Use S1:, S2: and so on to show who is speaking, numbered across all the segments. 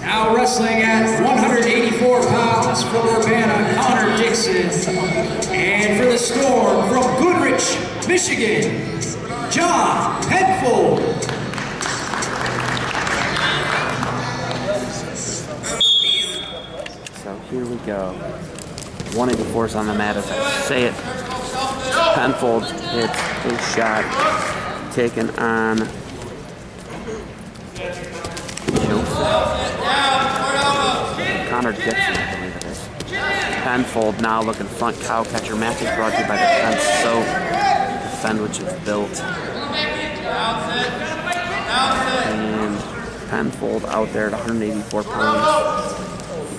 S1: Now wrestling at 184 pounds for Urbana, Connor Dixon. And for the Storm from Goodrich, Michigan, John Penfold.
S2: So here we go. 184 is on the mat as I say it. Penfold hits his shot, taken on Penfold now looking front cow catcher. Match is brought to you by Defense Soap. Defend which is built. And Penfold out there at 184 pounds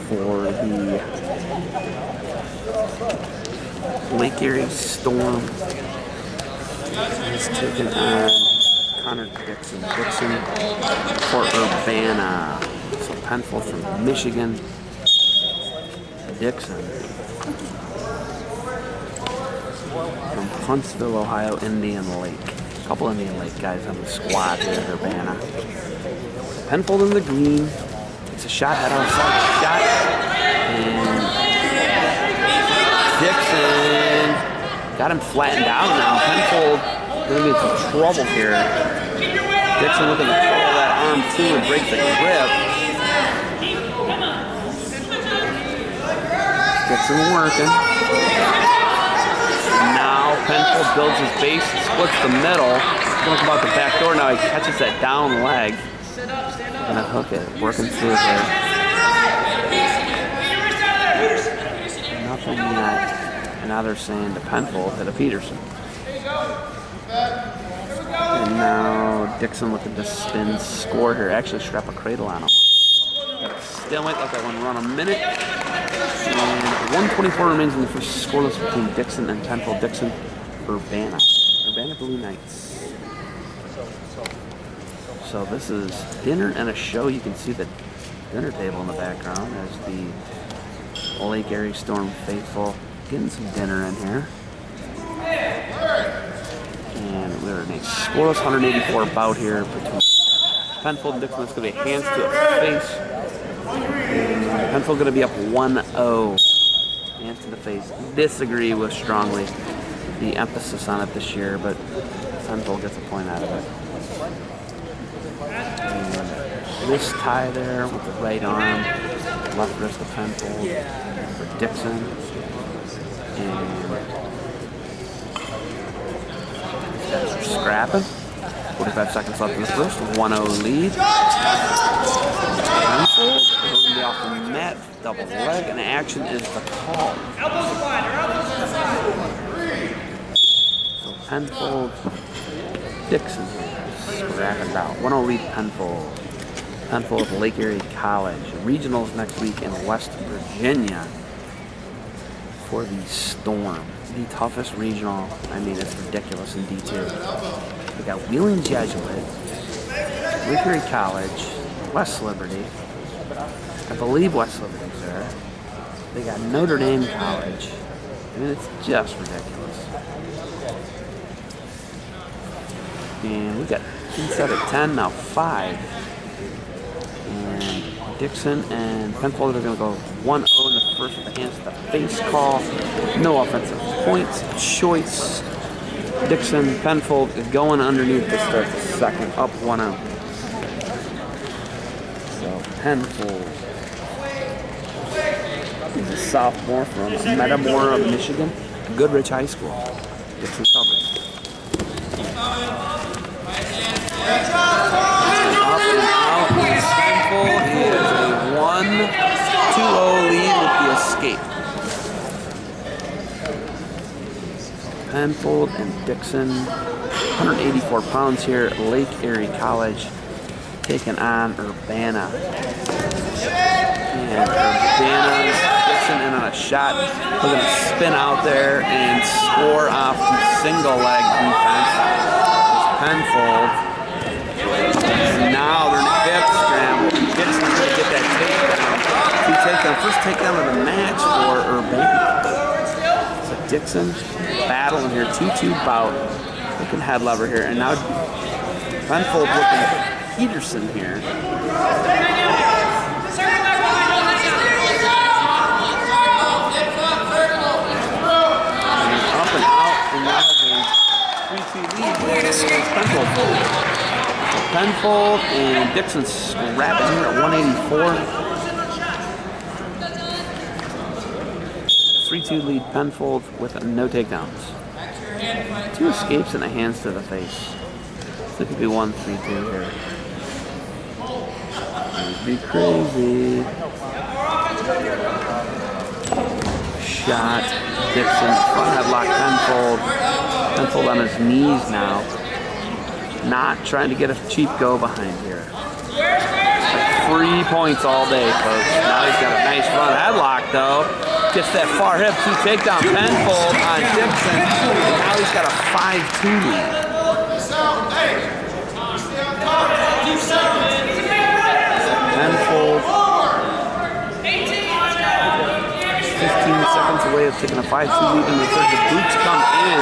S2: for the Lake Erie Storm. He's taking on Connor Dixon. Dixon for Urbana. So Penfold from Michigan. Dixon from Huntsville, Ohio, Indian Lake. A couple Indian Lake guys on the squad here at Urbana. Penfold in the green. It's a shot head outside shot. And Dixon got him flattened out now. Penfold gonna get some trouble here. Dixon looking to pull that arm too and break the grip. Dixon working. Now Penfold builds his base, splits the middle. Going about the back door now. He catches that down leg. Gonna hook it, working through here. Nothing yet. And now they're saying to Penfold hit a Peterson. And now Dixon looking to spin score here. Actually strap a cradle on him. Still might let that one run a minute. And 124 remains in the first scoreless between Dixon and Penfold. Dixon, Urbana. Urbana Blue Knights. So this is dinner and a show. You can see the dinner table in the background as the Lake Erie Storm faithful getting some dinner in here. And we're in a scoreless 184 bout here between Penfold and Dixon. It's going to be hands to the face. Penfold going to be up 1-0. Hands to the face. Disagree with strongly the emphasis on it this year, but Penfold gets a point out of it. And tie there with the right arm, left wrist of Penfold for Dixon. And scrapping. 45 seconds left in the first, 1-0 lead. To the mat, double leg, and action is the call. So Penfold, Dixon scrapping out. 1-0 lead Penfold. Penfold Lake Erie College. Regionals next week in West Virginia for the Storm. The toughest regional. I mean, it's ridiculous in D2. We got Wheeling Jesuit, Lake Erie College, West Liberty. I believe West Liberty's there. They got Notre Dame College. I mean, it's just ridiculous. And we got inside of 10, now 5. And Dixon and Penfold are going to go 1 0 in the first with the hands the face call. No offensive points. Choice. Dixon, Penfold is going underneath to start the second, up 1 0. So Penfold is a sophomore from Metamora, Michigan, Goodrich High School. Dixon covers. Up and out. He is a 1 2 0 lead with the escape. Penfold and Dixon, 184 pounds here Lake Erie College, taking on Urbana. And Urbana, Dixon in on a shot, looking to spin out there and score off the single leg defense. Penfold. And now they're in a hip scramble. Dixon's going to get that takedown. Two takedown. First takedown of the match for Urbana. So Dixon battling here, 2-2 bout. Looking head lever here. And now Penfold looking at Peterson here. 3C lead Penfold. Penfold and Dixon wrapping here at 184. 3-2 lead Penfold with no takedowns. Two escapes and a hands to the face. So it could be 1-3-2 here. It'd be crazy. Shot. Dixon front headlock Penfold. Penfold on his knees now. Not trying to get a cheap go behind here. Three points all day, folks. Now he's got a nice front headlock, though. Gets that far hip, two takedown, Penfold on Dixon. And now he's got a 5-2 lead. Penfold. 15 seconds away of taking a 5-2 lead in the third. The boots come in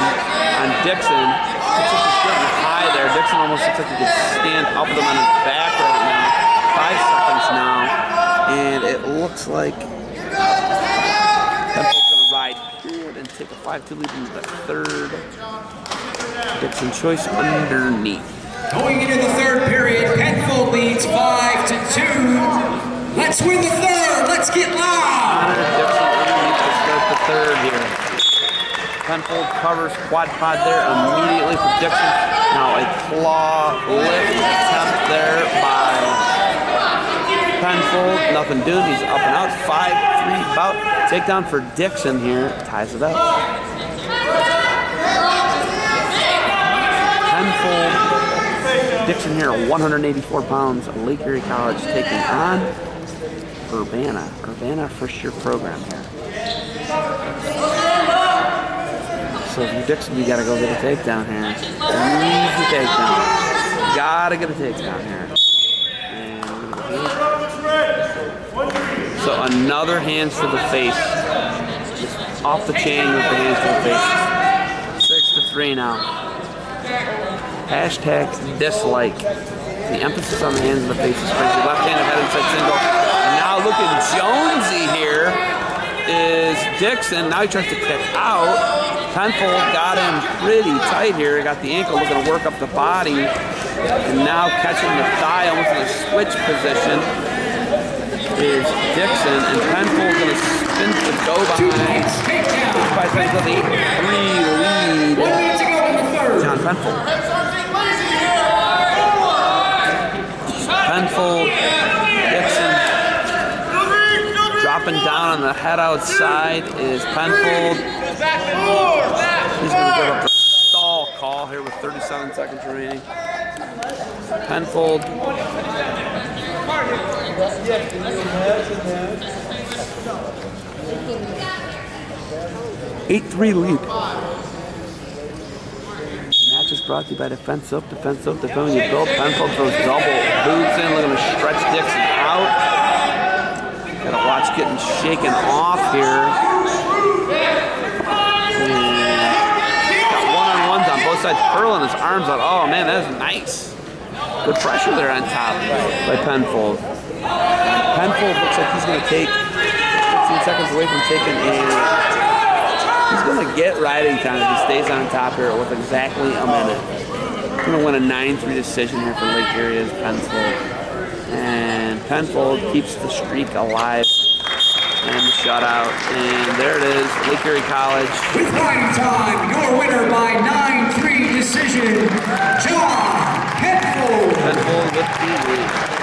S2: on Dixon. He's getting high there. Dixon almost looks like he could stand up with him on his back right now. Five seconds now. And it looks like Penfold's gonna ride period and take a 5-2 lead into the third. Dixon choice underneath.
S1: Going into the third period, Penfold leads 5 to 2. Let's win the third. Let's get loud.
S2: Dixon underneath to start third here. Penfold covers quad pod there immediately for Dixon. Now a claw lift attempt there by Penfold. Nothing doing. He's up and out. 5-3 bout. Takedown for Dixon here. Ties it up. Penfold. Dixon here, 184 pounds. Lake Erie College taking on Urbana. Urbana first year program here. So if you're Dixon, you gotta go get a takedown here. The takedown. Gotta get a takedown here. So another hands to the face. Off the chain with the hands to the face. Six to three now. Hashtag dislike. The emphasis on the hands and the face is crazy. Left-handed head inside single. And now look at Jonesy here. Is Dixon. Now he tries to kick out. Penfold got him pretty tight here. He Got the ankle looking to work up the body. And now catching the thigh almost in a switch position is Dixon. And Penfold going to spin to go
S1: Two
S2: behind. By Penfold, the 8-3 lead.
S1: One minute to go in.
S2: John Penfold. Penfold, Dixon. Dropping down on the head outside is Penfold. He's going to give up a stall call here with 37 seconds remaining. Penfold. Eight three lead. Match is brought to you by Defense Soap. Defense Soap, film you built. Penfold throws double boots in, looking to stretch Dixon out. Gotta watch getting shaken off here. Hmm. Got one-on-ones on both sides, curling his arms out. Oh man, that is nice. Good pressure there on top by Penfold. Penfold looks like he's gonna take 15 seconds away from taking a He's going to get riding time if he stays on top here with exactly a minute. I'm going to win a 9-3 decision here for Lake Erie's Penfold. And Penfold keeps the streak alive and the shutout. And there it is, Lake Erie College.
S1: With playing time, your winner by 9-3 decision, John Penfold. Penfold with the lead.